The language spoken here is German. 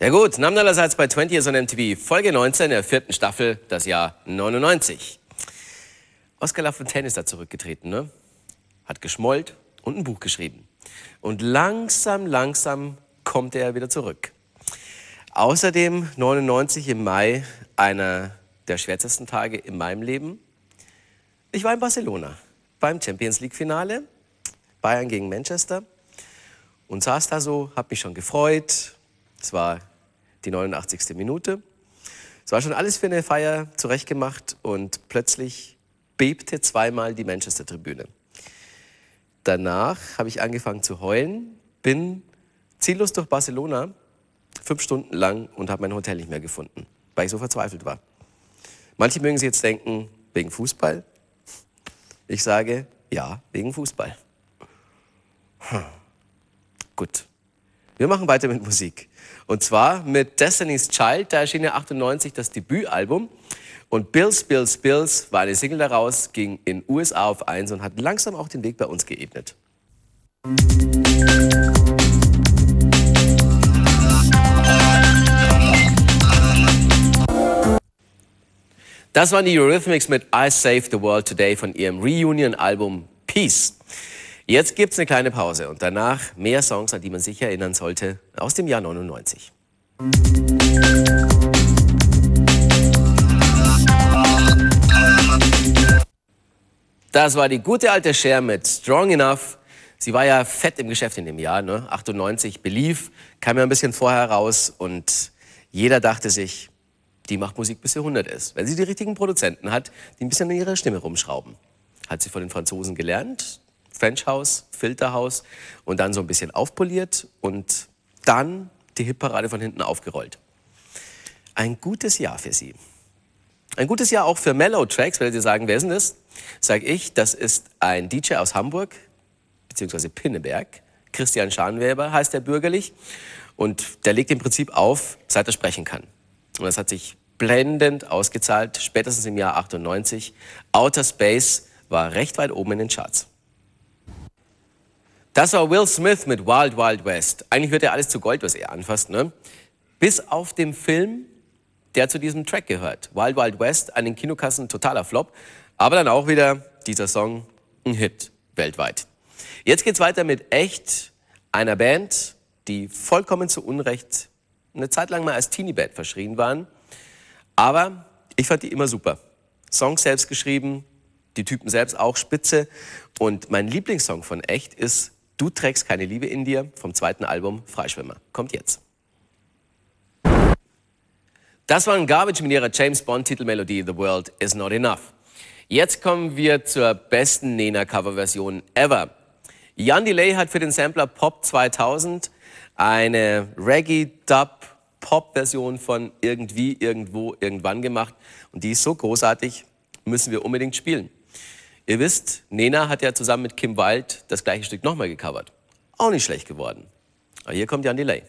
Ja gut, Namen allerseits bei 20 Years on MTV, Folge 19 der vierten Staffel, das Jahr 99. Oscar Lafontaine ist da zurückgetreten, ne? Hat geschmollt und ein Buch geschrieben. Und langsam, langsam kommt er wieder zurück. Außerdem 99 im Mai, einer der schwärzesten Tage in meinem Leben. Ich war in Barcelona beim Champions League Finale, Bayern gegen Manchester und saß da so, hab mich schon gefreut, es war die 89. Minute. Es war schon alles für eine Feier zurechtgemacht und plötzlich bebte zweimal die Manchester-Tribüne. Danach habe ich angefangen zu heulen, bin ziellos durch Barcelona, fünf Stunden lang und habe mein Hotel nicht mehr gefunden, weil ich so verzweifelt war. Manche mögen sich jetzt denken, wegen Fußball. Ich sage, ja, wegen Fußball. Hm. Gut. Wir machen weiter mit Musik. Und zwar mit Destiny's Child, da erschien ja 98 das Debütalbum. Und Bills, Bills, Bills war eine Single daraus, ging in USA auf 1 und hat langsam auch den Weg bei uns geebnet. Das waren die Eurythmics mit I Saved the World Today von ihrem Reunion-Album Peace. Jetzt gibt es eine kleine Pause und danach mehr Songs, an die man sich erinnern sollte, aus dem Jahr 99. Das war die gute alte Cher mit Strong Enough. Sie war ja fett im Geschäft in dem Jahr, ne? 98, Belief, kam ja ein bisschen vorher raus und jeder dachte sich, die macht Musik bis sie 100 ist. Wenn sie die richtigen Produzenten hat, die ein bisschen an ihrer Stimme rumschrauben. Hat sie von den Franzosen gelernt, French House, Filterhaus und dann so ein bisschen aufpoliert und dann die Hitparade von hinten aufgerollt. Ein gutes Jahr für sie. Ein gutes Jahr auch für Mellow Tracks, werdet ihr sagen, wer ist denn das? Sag ich, das ist ein DJ aus Hamburg, beziehungsweise Pinneberg. Christian Scharnweber heißt er bürgerlich. Und der legt im Prinzip auf, seit er sprechen kann. Und das hat sich blendend ausgezahlt, spätestens im Jahr 98. Outer Space war recht weit oben in den Charts. Das war Will Smith mit Wild Wild West. Eigentlich wird ja alles zu Gold, was er anfasst, ne? Bis auf den Film, der zu diesem Track gehört. Wild Wild West, an den Kinokassen totaler Flop, aber dann auch wieder dieser Song ein Hit weltweit. Jetzt geht's weiter mit echt einer Band, die vollkommen zu Unrecht eine Zeit lang mal als Teenie-Band verschrien waren. Aber ich fand die immer super. Songs selbst geschrieben, die Typen selbst auch spitze. Und mein Lieblingssong von echt ist Du trägst keine Liebe in dir vom zweiten Album Freischwimmer. Kommt jetzt. Das war ein Garbage mit ihrer James Bond Titelmelodie The World Is Not Enough. Jetzt kommen wir zur besten Nena Coverversion ever. Jan Delay hat für den Sampler Pop 2000 eine Reggae Dub Pop Version von irgendwie, irgendwo, irgendwann gemacht und die ist so großartig, müssen wir unbedingt spielen. Ihr wisst, Nena hat ja zusammen mit Kim Wilde das gleiche Stück nochmal gecovert. Auch nicht schlecht geworden. Aber hier kommt Jan Delay.